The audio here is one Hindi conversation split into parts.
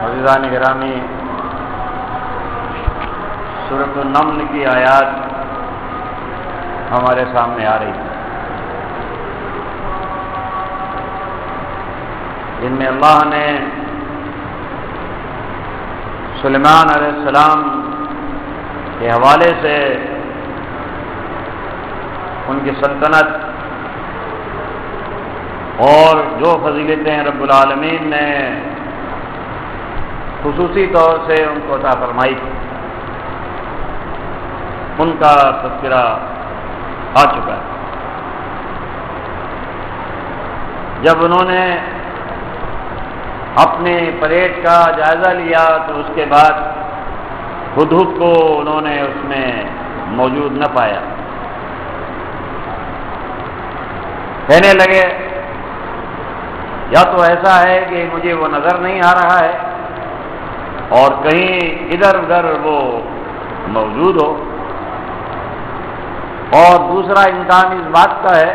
हफिज़ान गिरामी सूरत नमल की आयात हमारे सामने आ रही है इनमें अल्लाह ने सुलेमान सलाम के हवाले से उनकी सल्तनत और जो फजीलतें रब्बुल आलमीन ने खसूसी तौर से उनको अता फरमाई, उनका तस्करा आ चुका है। जब उन्होंने अपने परेड का जायजा लिया तो उसके बाद हुदहुद को उन्होंने उसमें मौजूद न पाया। कहने लगे, या तो ऐसा है कि मुझे वो नज़र नहीं आ रहा है, और कहीं इधर उधर वो मौजूद हो। और दूसरा इम्कान इस बात का है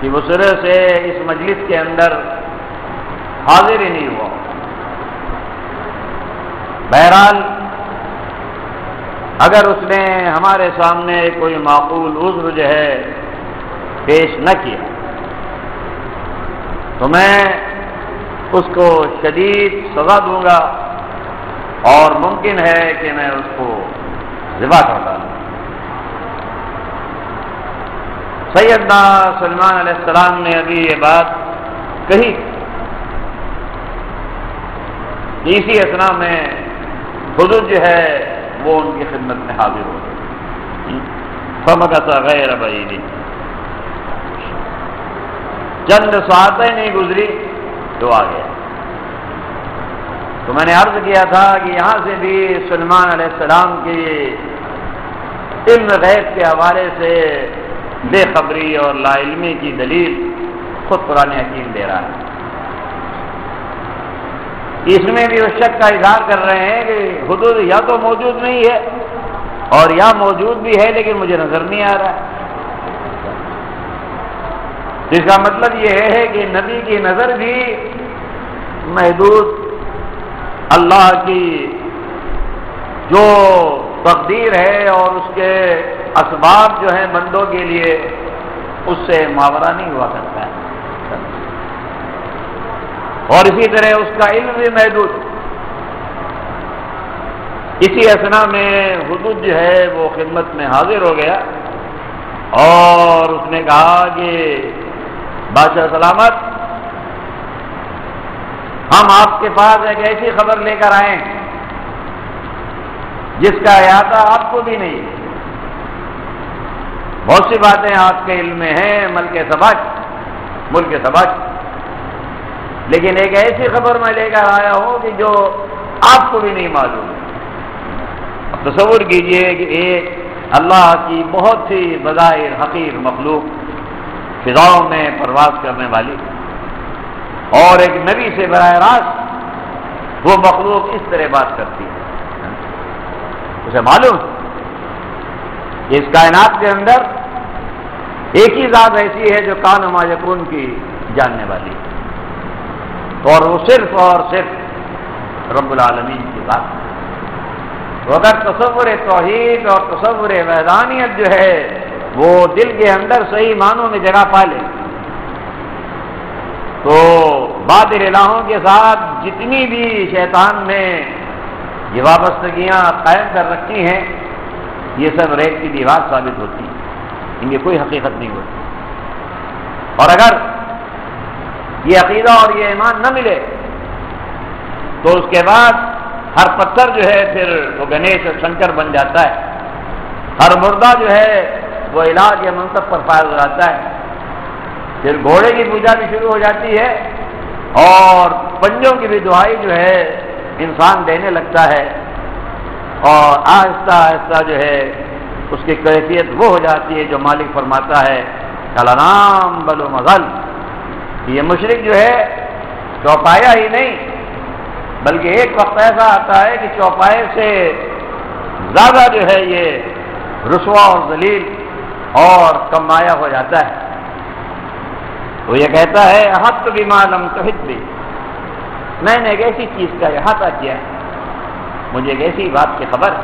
कि वो सिरे से इस मजलिस के अंदर हाजिर ही नहीं हुआ। बहरहाल, अगर उसने हमारे सामने कोई माकूल उज्र जो है पेश न किया तो मैं उसको शदीद सजा दूँगा और मुमकिन है कि मैं उसको जिबा कर डालूँ। सैदना सलमान सलाम ने अभी ये बात कही। इसी असना में खुद जो है, वो उनकी खिदमत में हाजिर हो गई फमकसा गैर बईदी चंद सातें नहीं गुजरी तो आ गया तो मैंने अर्ज़ किया था कि यहाँ से भी सलमान सलाम की इल्म गैब के हवाले से बेखबरी और लाइलमी की दलील खुद कुरान हकीम दे रहा है। इसमें भी उस शक का इजहार कर रहे हैं कि हदूद या तो मौजूद नहीं है और या मौजूद भी है, लेकिन मुझे नज़र नहीं आ रहा है। जिसका मतलब यह है कि नबी की नज़र भी महदूद अल्लाह की जो तकदीर है और उसके असबाब जो है बंदों के लिए, उससे मावरा नहीं हुआ करता। और इसी तरह उसका इल्म भी महदूद इसी असना में हदूद जो है, वो खिदमत में हाजिर हो गया और उसने कहा कि, बादशाह सलामत, हम आपके पास एक ऐसी खबर लेकर आए जिसका अहाता आपको भी नहीं बहुत सी बातें आपके इल्म में हैं मल के सबक मुल्क सबक लेकिन एक ऐसी खबर मैं लेकर आया हूँ कि जो आपको भी नहीं मालूम। तस्वुर कीजिए कि एक अल्लाह की बहुत सी बज़ाहिर, हकीर मखलूक फिजाओं में परवाज करने वाली। और एक नबी से बरह रास्त वो मखलूक इस तरह बात करती है। उसे मालूम? इस कायनात के अंदर एक ही ज़ात ऐसी है जो कान मायकून की जानने वाली और वो सिर्फ़ और सिर्फ़ रब्बुल आलमीन की बात। तो अगर तस्वुर तोहहीद और तस्वुर मैदानियत जो है, वो दिल के अंदर सही मानों में जगह पा ले। तो बाद इलाहों के साथ जितनी भी शैतान ने ये वाबस्तगियाँ कायम कर रखी हैं, ये सब रेत की दीवार साबित होती है। इनकी कोई हकीकत नहीं होती। और अगर ये अकीदा और ये ईमान न मिले। तो उसके बाद हर पत्थर जो है फिर वो गणेश शंकर बन जाता है। हर मुर्दा जो है वो इलाज या मनसब पर हो जाता है। फिर घोड़े की पूजा भी शुरू हो जाती है और पंजों की भी दुहाई जो है इंसान देने लगता है। और आहिस्ता आहिस्ता जो है उसकी कैफियत वो हो जाती है जो मालिक फरमाता है, कलानाम बलो मगल ये मुशरक जो है, चौपाया ही नहीं, बल्कि एक वक्त ऐसा आता है कि चौपाए से ज़्यादा जो है ये रसवा और जलील और कमाया हो जाता है। तो ये कहता है हत बीमालम तहित भी मैंने एक ऐसी चीज़ का इहाता किया मुझे एक ऐसी बात की खबर।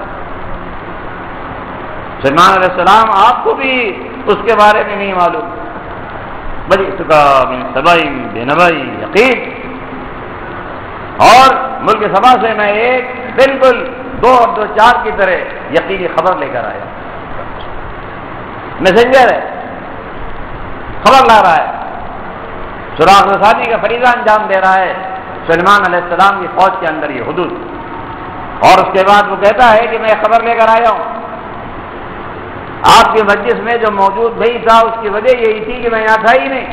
सलमान सलाम आपको भी उसके बारे में नहीं मालूम। और मुल्क सभा से मैं एक बिल्कुल दो और दो चार की तरह यकीनी खबर लेकर आया। मैसेंजर है। खबर ला रहा है। सुराख रसानी का फरीजा अंजाम दे रहा है। सलमान सलाम की फौज के अंदर ये हदूद। और उसके बाद वो कहता है कि मैं खबर लेकर आया हूँ। आपकी मस्जिद में जो मौजूद भाई था, उसकी वजह यही थी कि मैं यहाँ था ही नहीं।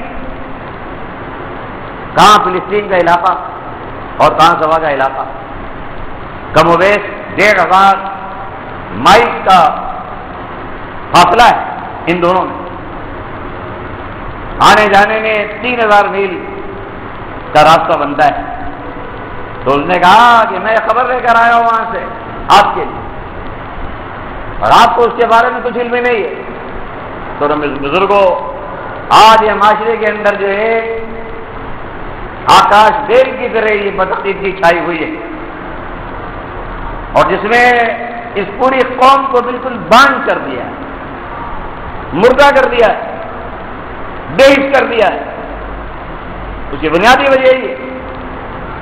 कहाँ फिलिस्तीन का इलाका और कहाँ सभा का इलाका? कमोवेश डेढ़ हज़ार माइल का फासला है इन दोनों में। आने जाने में तीन हज़ार मील का रास्ता बनता है। तो उसने कहा कि मैं खबर लेकर आया हूँ वहाँ से, आपके लिए। और आपको उसके बारे में कुछ इल्म नहीं है। तो बुजुर्गो, आज ये माशरे के अंदर जो है, आकाश बेल की तरह ये बदकीदगी छाई हुई है। और जिसमें इस पूरी कौम को बिल्कुल बाँध कर दिया मुर्दा कर दिया बेहिस कर दिया उसकी बुनियादी वजह है।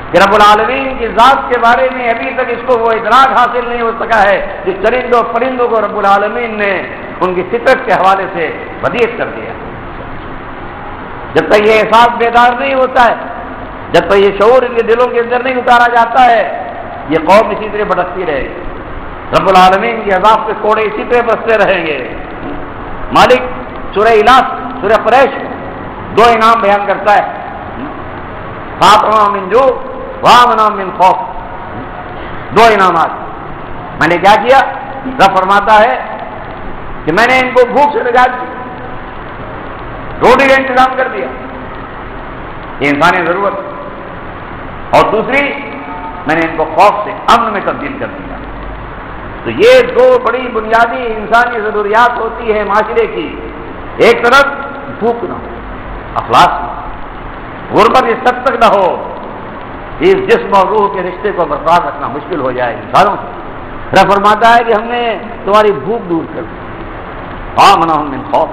कि रबुल आलमीन की ज़ात के बारे में अभी तक इसको वो इतराक हासिल नहीं हो सका है कि चरिंदों परिंदों को रबुल आलमीन ने उनकी फितरत के हवाले से वदीत कर दिया। जब तक ये एहसास बेदार नहीं होता है, जब तक ये शोर इनके दिलों के अंदर नहीं उतारा जाता है, ये कौम इसी तरह भटकती रहेगी। रबुल आलमीन की अजाब के कोड़े इसी तरह बसते रहेंगे। मालिक सुरह इलास सूर्य कुरैश दो इनाम बयान करता है। सात मिन मिन खौफ। दो इनाम मैंने क्या किया? रब फरमाता है कि मैंने इनको भूख से निजात दी। रोटी का इंतज़ाम कर दिया। ये इंसानी ज़रूरत और दूसरी, मैंने इनको खौफ से अमन में तब्दील कर दिया। तो ये दो बड़ी बुनियादी इंसानी जरूरियात होती है माशरे की। एक तरफ़ भूख ना हो, अखलास ना गुर्बत इस तक ना हो इस जिसम और रूह के रिश्ते को बर्बाद रखना मुश्किल हो जाए इंसानों से। फरमाता है कि हमने तुम्हारी भूख दूर कर दी। हाँ मना हमने खौफ।